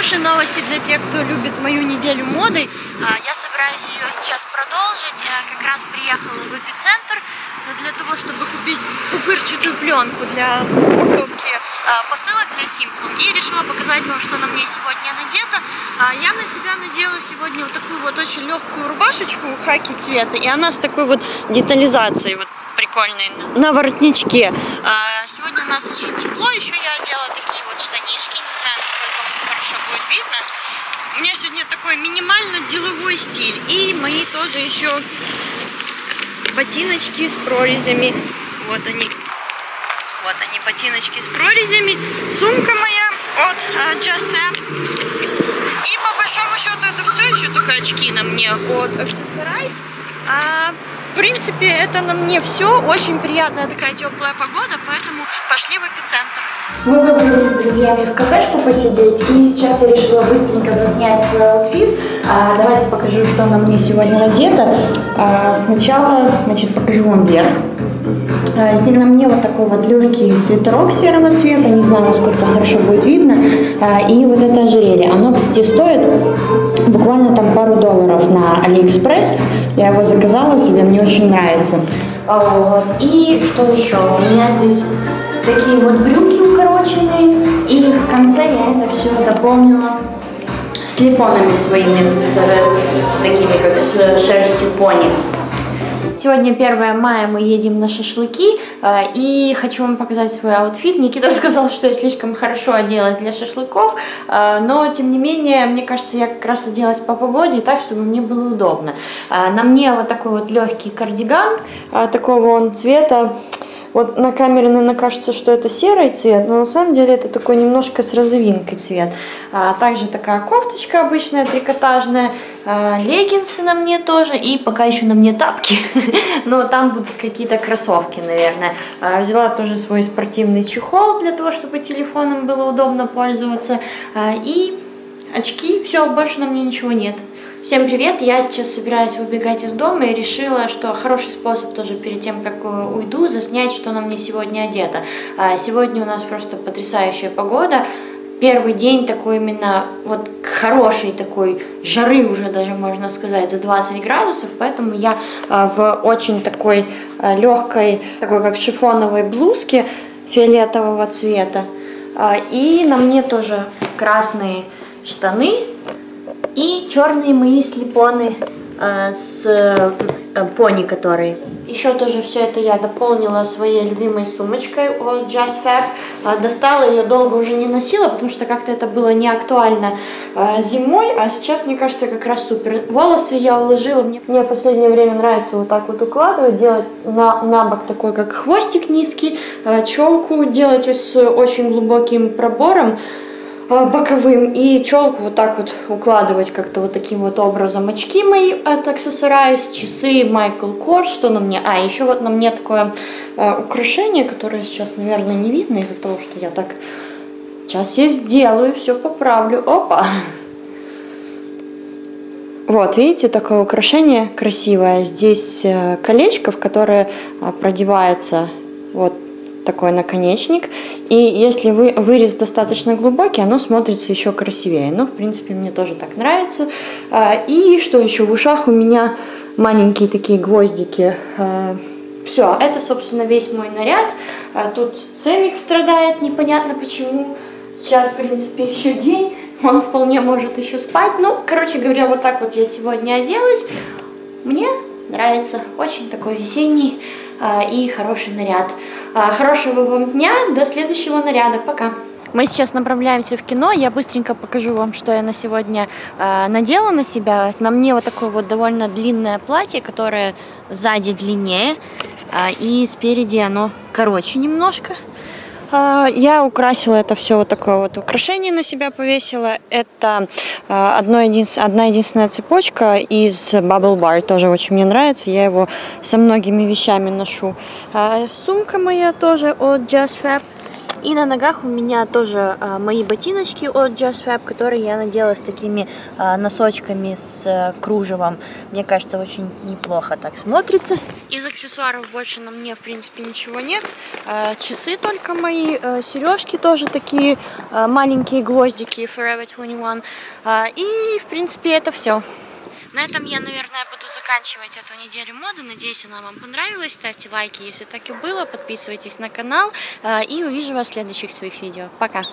Хорошие новости для тех, кто любит мою неделю моды. А, я собираюсь ее сейчас продолжить. Я как раз приехала в эпицентр для того, чтобы купить пупырчатую пленку для упаковки а, посылок для Simplum. И решила показать вам, что на мне сегодня надето. А, я на себя надела сегодня вот такую вот очень легкую рубашечку хаки цвета. И она с такой вот детализацией вот прикольной на воротничке. Сегодня у нас очень тепло. Еще я одела такие вот штанишки. Хорошо будет видно. У меня сегодня такой минимально деловой стиль. И мои тоже еще ботиночки с прорезями. Вот они. Вот они, ботиночки с прорезями. Сумка моя от uh, Just Fab. И по большому счету это все еще только очки на мне от Accessorize. А, в принципе, это на мне все. Очень приятная такая теплая погода, поэтому пошли в эпицентр. Мы выбрались с друзьями в кафешку посидеть, и сейчас я решила быстренько заснять свой outfit. А, давайте покажу, что на мне сегодня надето. А, сначала, значит, покажу вам верх. А, на мне вот такой вот легкий свитерок серого цвета, не знаю, насколько хорошо будет видно. А, и вот это ожерелье. Оно, кстати, стоит буквально там пару долларов на Алиэкспресс. Я его заказала себе, мне очень нравится. А, вот. И что еще? У меня здесь такие вот брюки укороченные. И в конце я это все дополнила слипонами своими, с такими, как с шерстью пони. Сегодня 1 мая, мы едем на шашлыки, э, и хочу вам показать свой outfit. Никита сказал, что я слишком хорошо оделась для шашлыков, э, но, тем не менее, мне кажется, я как раз оделась по погоде, так, чтобы мне было удобно. Э, на мне вот такой вот легкий кардиган, такого он цвета, вот на камере, наверное, кажется, что это серый цвет, но на самом деле это такой немножко с розовинкой цвет. А, также такая кофточка обычная, трикотажная, а, леггинсы на мне тоже, и пока еще на мне тапки, но там будут какие-то кроссовки, наверное. А, взяла тоже свой спортивный чехол для того, чтобы телефоном было удобно пользоваться, а, и очки, все, больше на мне ничего нет. Всем привет! Я сейчас собираюсь выбегать из дома и решила, что хороший способ тоже перед тем, как э, уйду, заснять, что на мне сегодня одето. А, сегодня у нас просто потрясающая погода. Первый день такой именно вот хорошей такой жары уже даже можно сказать за 20 градусов, поэтому я а, в очень такой а, легкой, такой как шифоновой блузке фиолетового цвета. И на мне тоже красные штаны и черные мои слепоны э, с э, пони, которые. Еще тоже все это я дополнила своей любимой сумочкой от Just Fab. Э, достала ее, долго уже не носила, потому что как-то это было не актуально э, зимой, а сейчас, мне кажется, как раз супер. Волосы я уложила, мне, мне в последнее время нравится вот так вот укладывать, делать на, на бок такой, как хвостик низкий, э, челку делать с очень глубоким пробором боковым и челку вот так вот укладывать как-то вот таким вот образом. Очки мои от Accessorize, часы Michael Kors, что на мне. А, еще вот на мне такое э, украшение, которое сейчас, наверное, не видно из-за того, что я так... Сейчас я сделаю, все поправлю. Опа! Вот, видите, такое украшение красивое. Здесь э, колечко, в которое э, продевается вот такой наконечник. И если вы, вырез достаточно глубокий, оно смотрится еще красивее. Но, в принципе, мне тоже так нравится. А, и что еще? В ушах у меня маленькие такие гвоздики. А, Все, это, собственно, весь мой наряд. А, тут Сэмик страдает, непонятно почему. Сейчас, в принципе, еще день. Он вполне может еще спать. Ну, короче говоря, вот так вот я сегодня оделась. Мне нравится. Очень такой весенний и хороший наряд. А, хорошего вам дня, до следующего наряда, пока! Мы сейчас направляемся в кино. Я быстренько покажу вам, что я на сегодня э, надела на себя. На мне вот такое вот довольно длинное платье, которое сзади длиннее, э, и спереди оно короче немножко. А, я украсила это все вот такое вот украшение на себя повесила. Это а, одно единственное, одна единственная цепочка из Bubble Bar. Тоже очень мне нравится. Я его со многими вещами ношу. А, сумка моя тоже от Just Fab. И на ногах у меня тоже а, мои ботиночки от Just Fab, которые я надела с такими а, носочками с а, кружевом. Мне кажется, очень неплохо так смотрится. Из аксессуаров больше на мне, в принципе, ничего нет. А, часы только мои, сережки тоже такие маленькие гвоздики Forever 21. А, и, в принципе, это все. На этом я, наверное, буду заканчивать эту неделю моды. Надеюсь, она вам понравилась. Ставьте лайки, если так и было. Подписывайтесь на канал. И увижу вас в следующих своих видео. Пока!